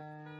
And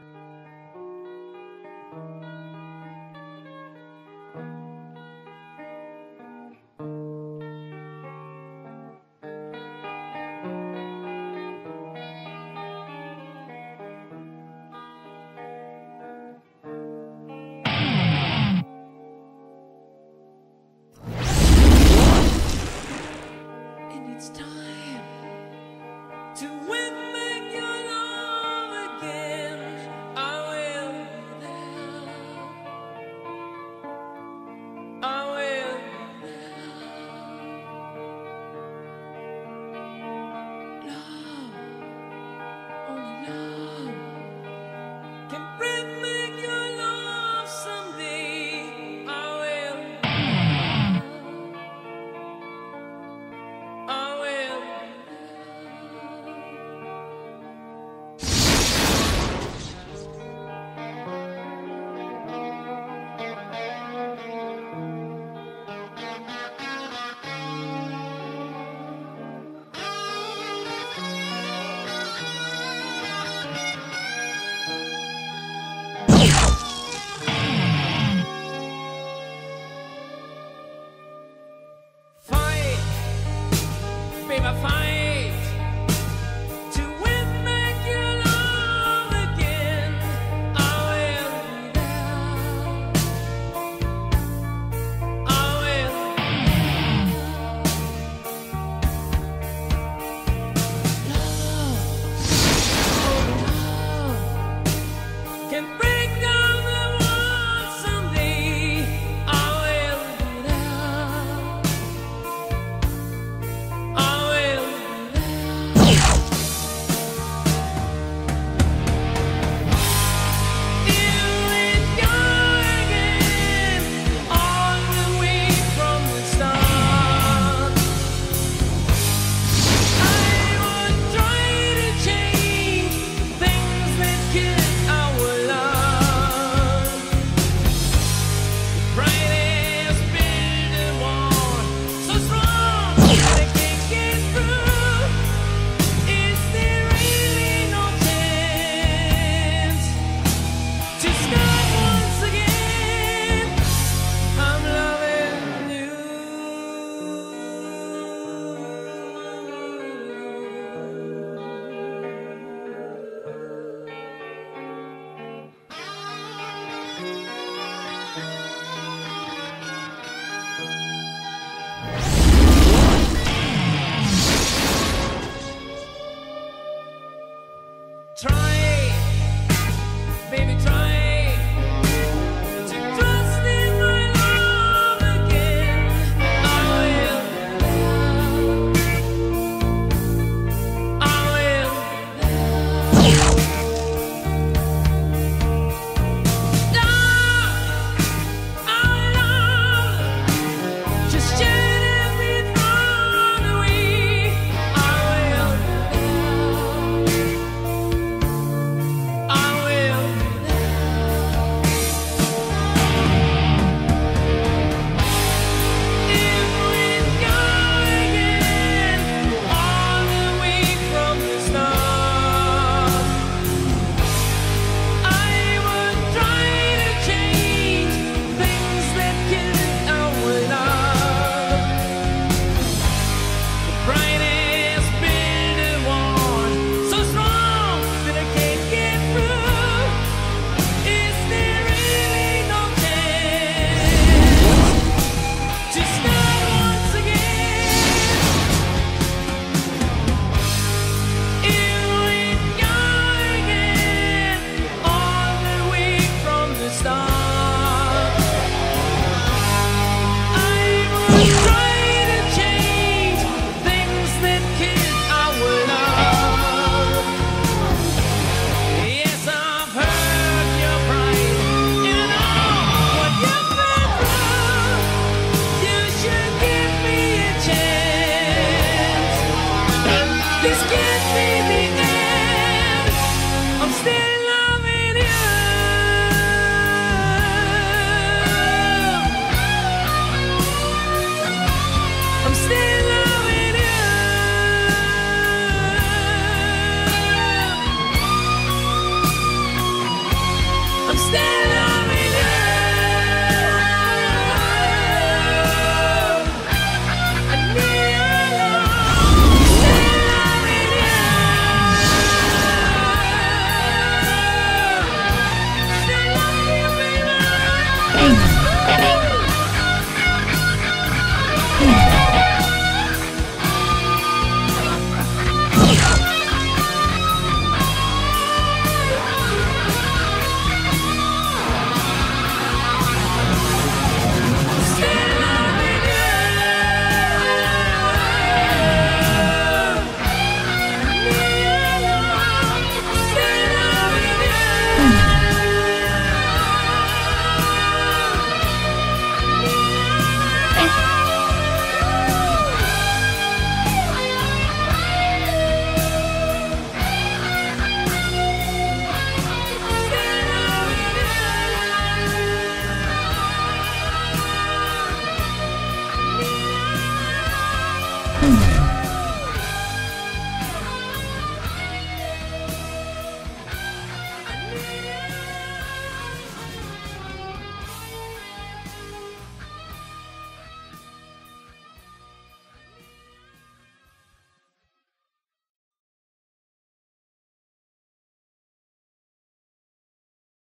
Baby, fight.